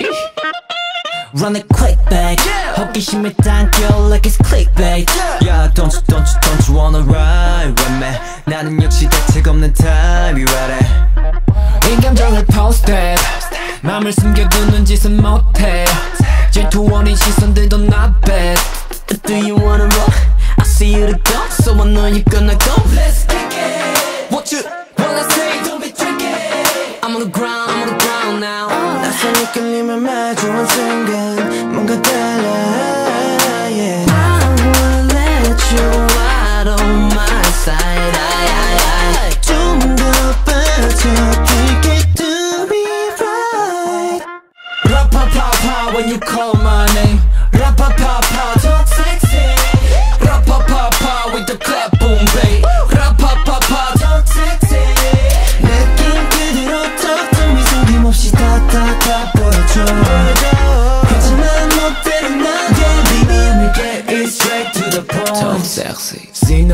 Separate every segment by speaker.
Speaker 1: Run it quick back 호기심에 당겨 like it's clickbait Yeah don't you don't you don't you wanna ride with me 나는 역시 대책 없는 타입이라래
Speaker 2: 이 감정을 post it 맘을 숨겨두는 짓은 못해 질투원인 시선들도 not bad
Speaker 1: Do you wanna roll? I see you to go So I know you're gonna go Let's kick it What you wanna say?
Speaker 3: 순간 뭔가 달라 yeah.
Speaker 1: I wanna let you out on my side I, I, I.
Speaker 3: 좀더 빠져 Take it to be right
Speaker 2: Ra-pa-pa-pa when you call my name Ra-pa-pa-pa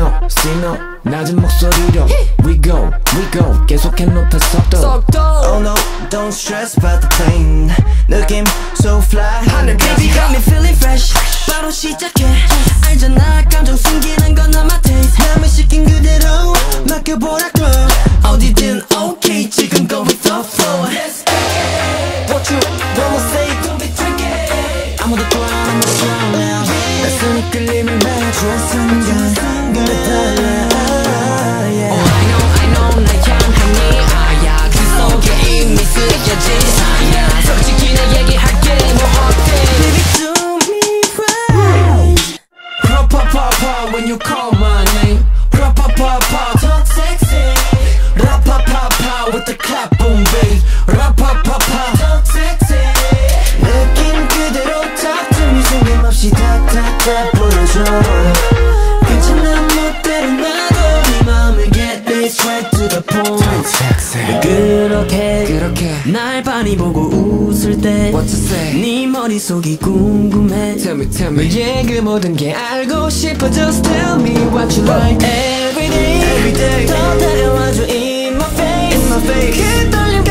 Speaker 2: sexy Sino, Sino 낮은 목소리로 We go, we go 계속해 높여 속도
Speaker 3: Oh no, don't stress about the pain 느낌 so fly 하늘
Speaker 1: Baby got me feeling fresh 바로 시작해 알잖아 감정 숨기는 건 not my taste
Speaker 3: 남을 시킨 그대로 맡겨보라고
Speaker 1: 어디든 okay 지금 go with the flow
Speaker 3: What you wanna say
Speaker 1: Don't be tricky I'm on the ground, I'm on the ground now
Speaker 3: 낯선 이끌림을 마주한 순간
Speaker 2: when you call my name talk saxy Ra-pa-pa-pa with the clap
Speaker 3: the point
Speaker 1: 그렇게
Speaker 2: 그렇게
Speaker 1: 날 많이 보고 웃을 때
Speaker 2: What to say?
Speaker 1: 네 머릿속이 궁금해
Speaker 2: Tell me tell me yeah 그 모든 게 알고 싶어 Just tell me what you like
Speaker 1: Every day,
Speaker 3: Every day.
Speaker 1: 더 다가와줘 in my face,
Speaker 3: In my face.
Speaker 1: 그 떨림